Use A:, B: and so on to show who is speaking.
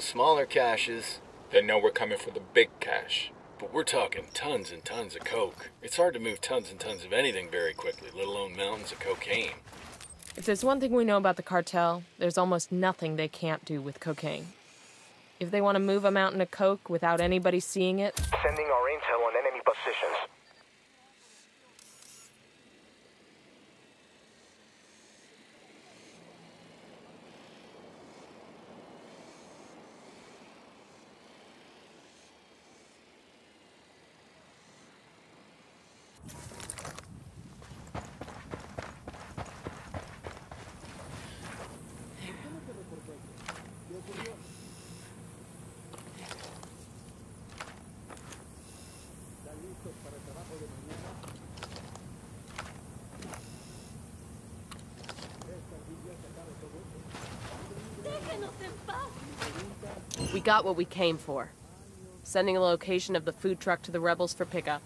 A: smaller caches,
B: They know we're coming for the big cache.
A: but we're talking tons and tons of coke. It's hard to move tons and tons of anything very quickly, let alone mountains of cocaine.
C: If there's one thing we know about the cartel, there's almost nothing they can't do with cocaine. If they want to move a mountain of coke without anybody seeing it,
D: Sending our intel on enemy positions.
C: We got what we came for. Sending a location of the food truck to the rebels for pickup.